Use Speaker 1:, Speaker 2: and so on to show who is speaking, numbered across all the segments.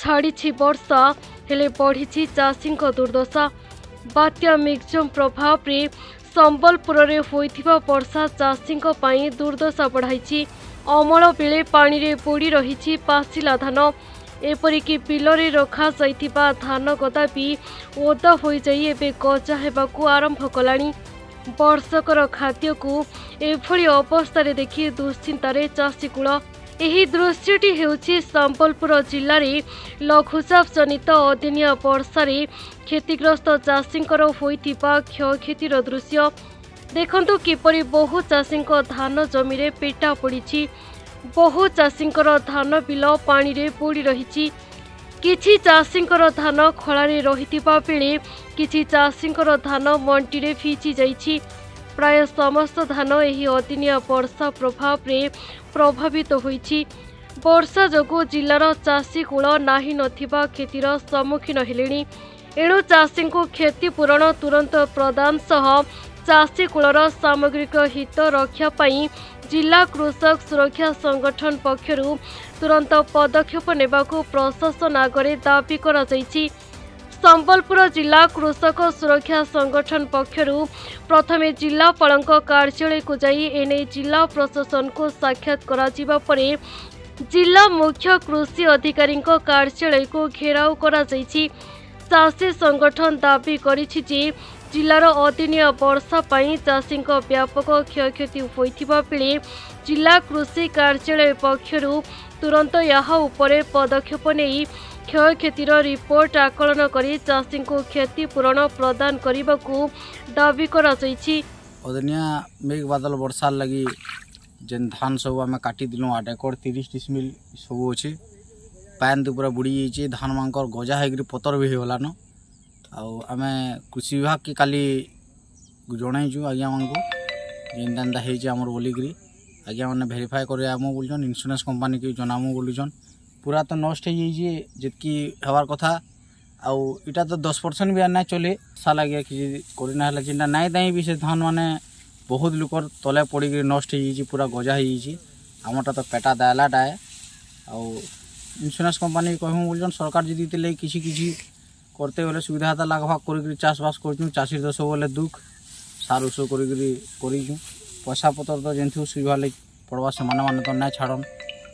Speaker 1: छाडि वर्षा हेले बढी छ चासीको दुर्दशा बात्या मेगम प्रभाव सम्बलपुर हुसा पई दुर्दशा बढाइछ अमल बेला पासला धान एपरिक बेलले रखासै धान गदापि ओद हुजा आरम्भ कला बर्षकर खाद्यको एभरि अवस्था देखि दुश्चिन्त चासीकूल यही दृश्यटी हुन्छ सम्बलपुर जो लघुचाप जन अदिन वर्षा क्षतिग्रस्त चासीको हुयतिर दृश्य देख्नु किपरि बहु चाषीको धान जमिरे पिटा पडि बहु चाषीको धान बिल पाँच चासीको धान खडा रहिला बेले कि चासी धान मन्टी फिचिजाइछ प्राय समस्त धान अदिन बर्षा प्रभाव प्रभावित हुन्छ वर्षा जुन जिल्ला चासी कूल नाहि नतिर सम्मुखीन हो एणु चासीको क्षतिपूरण प्रदान सह चासी कूलर सामग्रिक हित कृषक सुरक्षा संगठन पक्ष तुरंत पदक्षेप प्रशासन आगर दावी गरि सम्बलपुर जिल्ला कृषक सुरक्षा सङ्गठन पक्ष प्रथमे जिल्लापा कार्या को प्रशासनको साक्षात्ापर जिल्ला मुख्य कृषि अधिकारी को कार्यालय घेराउ गरिसी सङ्गठन दावी गरि जो र अदिन वर्षाप चासीको व्यापक क्षयति हुने जिल्ला कृषि कार्य पक्ष तुरन्त यहाँ पदक्षेप क्षयतिर रिपोर्ट आकलन कर चाषी को क्षतिपूरण प्रदान करने को दावी करदनिया
Speaker 2: मेघ बादल बर्षार लगे जेन धान सब आम काटिदल आठ एकर तीस डिस्मिल सब अच्छे पैन तो पूरा बुड़ जाइए धान मान गजा हो पतर भी हो गलान आम कृषि विभाग के कल जन आज्ञा मान को जेनता होमर बोलिकी आज्ञा मैंने भेरीफाए कर इन्सुरांस कंपानी के जनामु बोलुन पूरा तो नष्ट जितकी हबार कथा आटा तो दस परसेंट भी आर ना चले सा लगे कि जिनटा नाई दाई भी से धान मैंने बहुत लोकर तले पड़ी कर नष्ट पूरा गजा हो आमटा तो पेटा दायलाटाए आउ इन्सुरांस कंपानी कह बोलन सरकार जी दी किसी किसी करते बोले सुविधा था लाख भाग करी चाषवास करी दस बोले दुख सार उष करी पैसा पतर तो जेन्थ सुविधा लगे पड़वा से मैंने तो नहीं छाड़न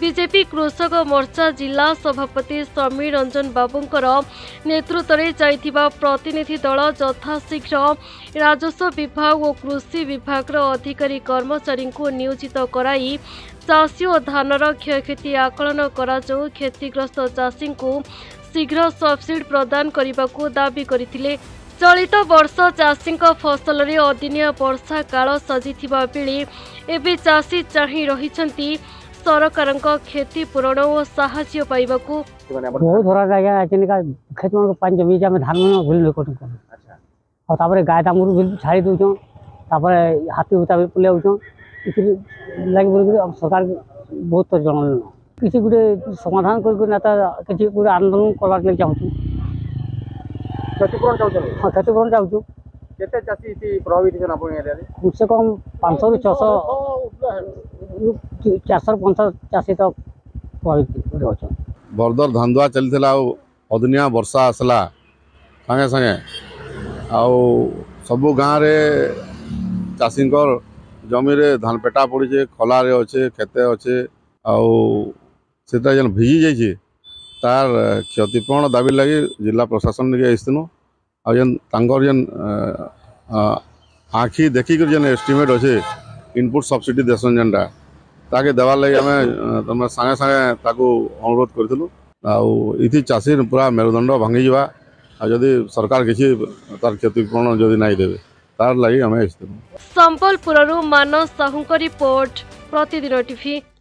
Speaker 1: बीजेपी कृषक मोर्चा जिल्ला सभापति समीर रंजन रञ्जन नेतृत्व नेतृत्वले चाहिँ प्रतिनिधि दल जथाशीघ्र राजस्व विभाग कृषि विभाग र अधिकर कर्मचारी नियोजित गराइ चासी धान र क्षयति आकलन गरा क्षतिग्रस्त को शीघ्र सब्सिड प्रदान को दावी गरि चलित वर्ष चासीको फसलले अदिया वर्षा काल साजिता बेला एसी चाहिँ र ସରକାରଙ୍କ କ୍ଷତିପୂରଣ ଓ ସାହାଯ୍ୟ ପାଇବାକୁ
Speaker 3: ବହୁତ
Speaker 4: ଧରା ଜାଗା ଯେନିକା କ୍ଷେତମାନଙ୍କୁ ପାଣି ଜମିଛି ଆମେ ଧାନ ଭୁଲି ଲୋକଟି କରୁ ଆଉ ତାପରେ ଗାଈ ଦାମରୁ ଭୁଲି ଛାଡ଼ି ଦେଉଛନ୍ ତାପରେ ହାତୀ ହୁତା ବି ପଲେଉଛନ୍ ଏଥିରେ ଲାଗି ବୋଲିକରି ସରକାର ବହୁତ ଜଣେଇଲୁ କିଛି ଗୋଟେ ସମାଧାନ କରିକି ନେତା କିଛି ଗୋଟେ ଆନ୍ଦୋଳନ କଲାର ଲାଗି ଚାହୁଁଛୁ
Speaker 3: କ୍ଷତିପୂରଣ ଚାହୁଁଛୁ
Speaker 4: ହଁ କ୍ଷତିପୂରଣ ଚାହୁଁଛୁ
Speaker 3: କେତେ ଚାଷୀ ଏଠି ପ୍ରଭାବିତ ହେଇଛନ୍ ଆପଣ ଏରିଆରେ
Speaker 4: କମସେ କମ୍ ପାଞ୍ଚଶହରୁ ଛଅଶହ ଚାରିଶହରୁ ପାଞ୍ଚଶହ ଚାଷୀ ତ ପ୍ରଭାବିତ ଅଛନ୍
Speaker 5: ବରଦର ଧାନ୍ଦୁଆ ଚାଲିଥିଲା ଆଉ ଅଦିନିଆ ବର୍ଷା ଆସିଲା ସାଙ୍ଗେ ସାଙ୍ଗେ ଆଉ ସବୁ ଗାଁରେ ଚାଷୀଙ୍କର ଜମିରେ ଧାନ ପେଟା ପଡ଼ିଛେ ଖଲାରେ ଅଛେ କ୍ଷେତେ ଅଛେ ଆଉ ସେଟା ଯେନ୍ ଭିଜି ଯାଇଛେ ତାର କ୍ଷତିପୂରଣ ଦାବି ଲାଗି ଜିଲ୍ଲା ପ୍ରଶାସନ ନିକେ ଆସିଥିଲୁ ଆଉ ଯେନ୍ ତାଙ୍କର ଯେନ୍ ଆଖି ଦେଖିକରି ଯେନ୍ ଏଷ୍ଟିମେଟ୍ ଅଛେ ଇନପୁଟ୍ ସବସିଡ଼ି ଦେସନ୍ ଯେନ୍ଟା ତାକେ ଦେବାର୍ ଲାଗି ଆମେ ତମେ ସାଙ୍ଗେ ସାଙ୍ଗେ ତାକୁ ଅନୁରୋଧ କରିଥିଲୁ ଆଉ ଇଥି ଚାଷୀର ପୁରା ମେରୁଦଣ୍ଡ ଭାଙ୍ଗିଯିବା ଆଉ ଯଦି ସରକାର କିଛି ତାର କ୍ଷତିପୂରଣ ଯଦି ନାଇଁ ଦେବେ ତାର ଲାଗି ଆମେ
Speaker 1: ସମ୍ବଲପୁରରୁ ମାନସ ସାହୁଙ୍କ ରିପୋର୍ଟ ପ୍ରତିଦିନ ଟିଭି